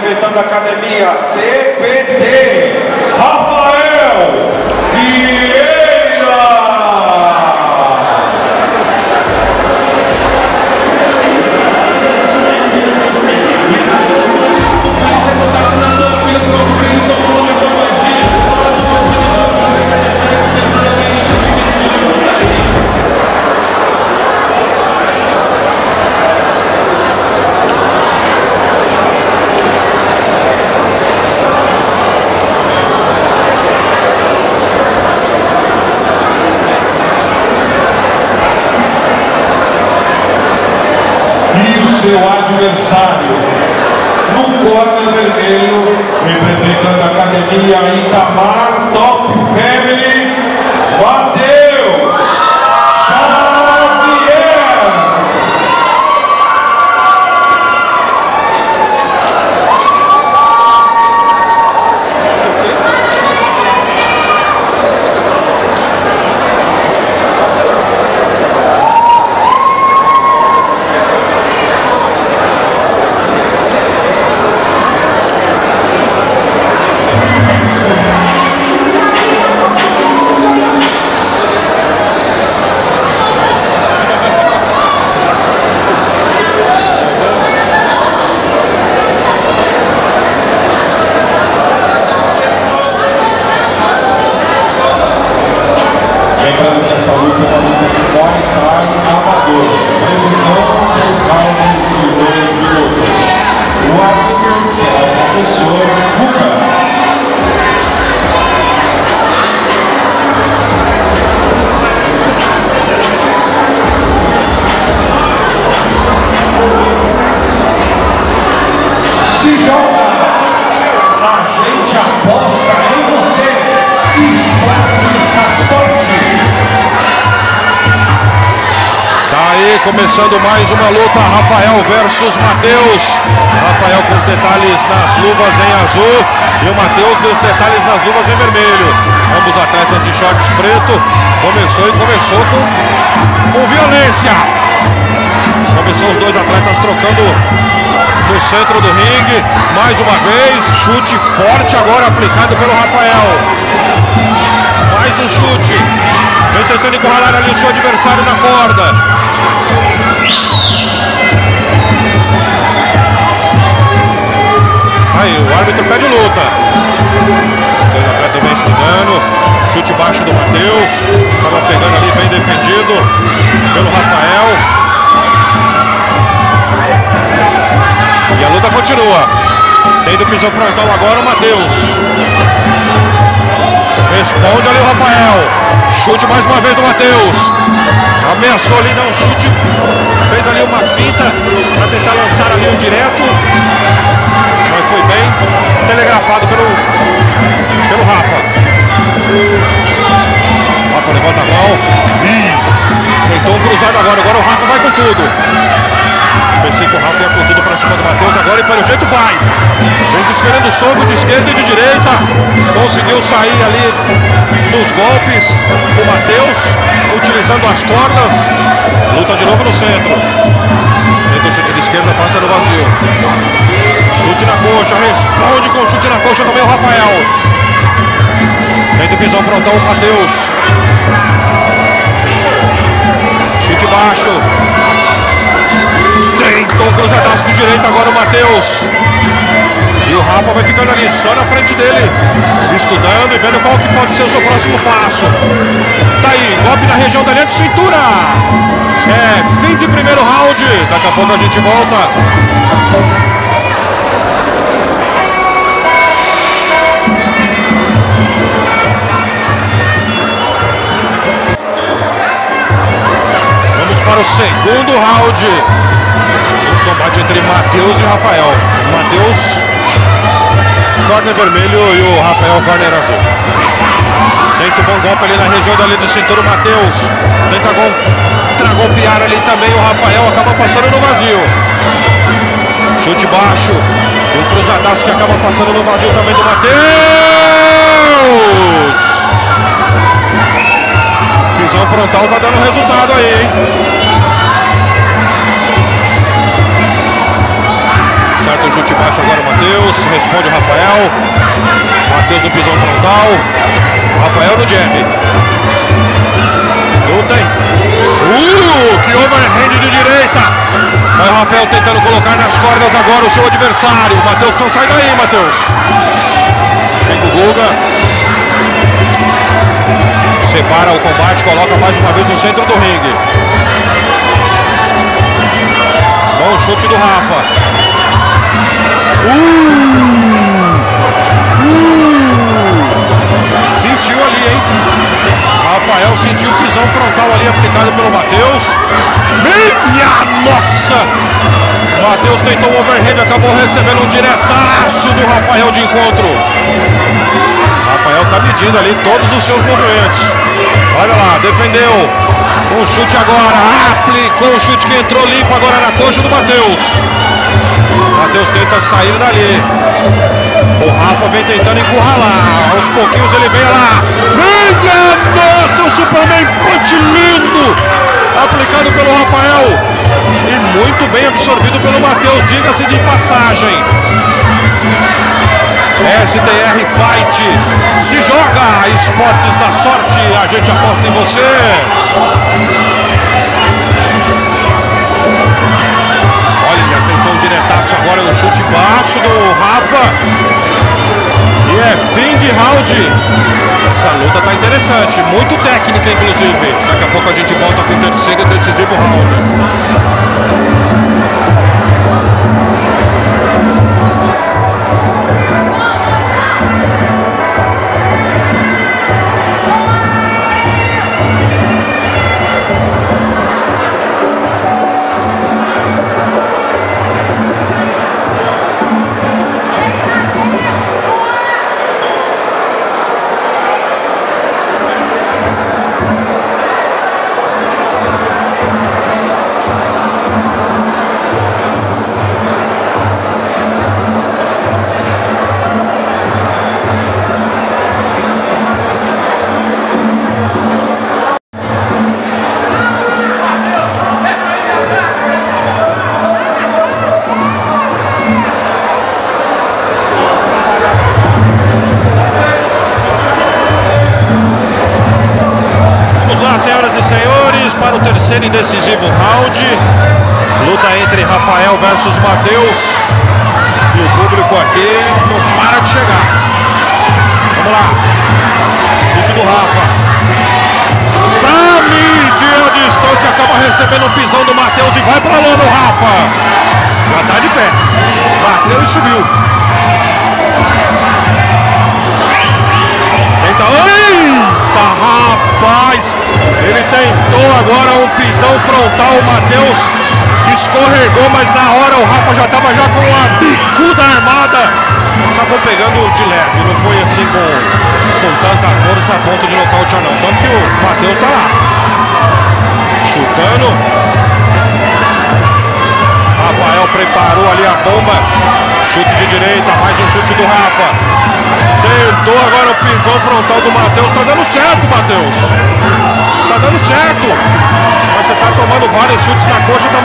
representando a academia. TPT, Rafael seu adversário. No corner vermelho, representando a academia Itamar começando mais uma luta, Rafael versus Matheus. Rafael com os detalhes nas luvas em azul e o Matheus com os detalhes nas luvas em vermelho. Ambos atletas de shorts preto. Começou e começou com, com violência. Começou os dois atletas trocando no centro do ringue. Mais uma vez, chute forte agora aplicado pelo Rafael. Mais um chute. Vem tentando encurralar ali o seu adversário na corda. Aí, o árbitro pede luta. Dois atletas vem estudando. Chute baixo do Matheus. Acaba pegando ali bem defendido pelo Rafael. E a luta continua. Tem do pisão frontal agora o Matheus. Responde ali o Rafael. Chute mais uma vez do Matheus. Ameaçou ali dar um chute. Fez ali uma finta para tentar lançar ali um direto. Mas foi bem telegrafado pelo, pelo Rafa. Rafa levanta a mão. Ih, tentou um cruzado agora. Agora o Rafa vai com tudo. Pensei que o Rafa ia com para cima do Matheus agora e pelo jeito vai. Vem desferendo soco de esquerda e de direita. Conseguiu sair ali nos golpes o Matheus, utilizando as cordas. Luta de novo no centro. Tenta o chute de esquerda, passa no vazio. Chute na coxa, responde com chute na coxa também o Rafael. Tenta o pisão frontal o Matheus. Estudando e vendo qual que pode ser o seu próximo passo. Tá aí, golpe na região da linha de cintura. É, fim de primeiro round. Daqui a pouco a gente volta. Vamos para o segundo round. Esse combate entre Matheus e Rafael. Matheus, corner vermelho e o Rafael, corner azul. Tenta um bom golpe ali na região da linha de cintura, o Matheus. Tenta golpear ali também o Rafael, acaba passando no vazio. Chute baixo. E um cruzadaço que acaba passando no vazio também do Matheus. Visão frontal tá dando resultado aí, hein? Certo chute baixo agora o Matheus. Responde o Rafael. Matheus no pisão frontal. Rafael no jab. Lutem. Uh, que overhand de direita. Vai o Rafael tentando colocar nas cordas agora o seu adversário. Matheus, não sai daí, Matheus. Chega o Guga. Separa o combate, coloca mais uma vez no centro do ringue. Bom chute do Rafa. Uh! Uh! Sentiu ali, hein? Rafael sentiu pisão frontal ali aplicado pelo Matheus. Minha nossa! Matheus tentou um overhead, acabou recebendo um diretaço do Rafael de encontro. Rafael tá medindo ali todos os seus movimentos. Olha lá, defendeu. Um chute agora, aplicou o chute que entrou limpo agora na coxa do Matheus. Matheus tenta sair dali. O Rafa vem tentando encurralar. Aos pouquinhos ele vem lá. Minha nossa, o Superman punch lindo! Aplicado pelo Rafael. E muito bem absorvido pelo Matheus, diga-se de passagem. STR Fight. Se joga, esportes da sorte, a gente aposta em você. Chute baixo do Rafa. E é fim de round. Essa luta tá interessante, muito técnica inclusive. Daqui a pouco a gente volta com o terceiro e decisivo round. Terceiro e decisivo round. Luta entre Rafael versus Matheus. E o público aqui não para de chegar. Vamos lá. Chute do Rafa. Pra medir a distância, acaba recebendo um pisão do Matheus e vai pra lona o Rafa. Já tá de pé. Bateu e subiu. Tenta. Eita, rapaz! Ele tentou agora um pisão frontal. O Matheus escorregou, mas na hora o Rafa já estava já com a bicuda armada. Acabou pegando de leve, não foi assim com, com tanta força a ponto de nocautear não. Tanto que o Matheus tá lá. Chutando. Rafael preparou ali a bomba. Chute de direita, mais um chute do Rafa. Tentou agora o pisão frontal do Matheus. Tá dando certo, Matheus. Tá dando certo. Mas você tá tomando vários chutes na coxa também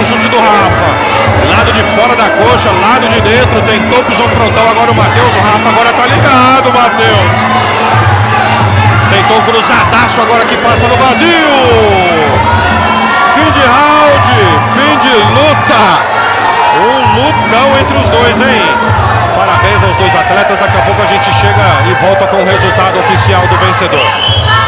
um chute do Rafa. Lado de fora da coxa, lado de dentro. Tentou pisão frontal agora o Matheus. O Rafa agora tá ligado, Matheus. Tentou cruzadaço agora que passa no vazio. Fim de round, fim de luta. Um lutão entre os dois, hein? Parabéns aos dois atletas. Daqui a pouco a gente chega e volta com o resultado oficial do vencedor.